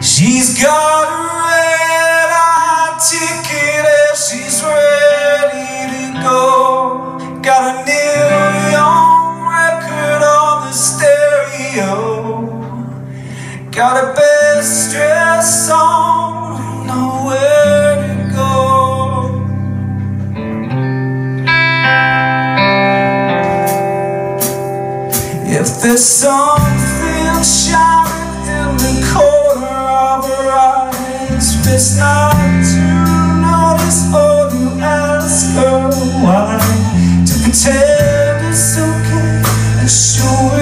She's got a red-eye ticket and she's ready to go. Got a Neil Young record on the stereo. Got a best dress on, nowhere to go. If there's shining in the corner of her eyes, not to notice or to ask her why. To pretend it's okay and sure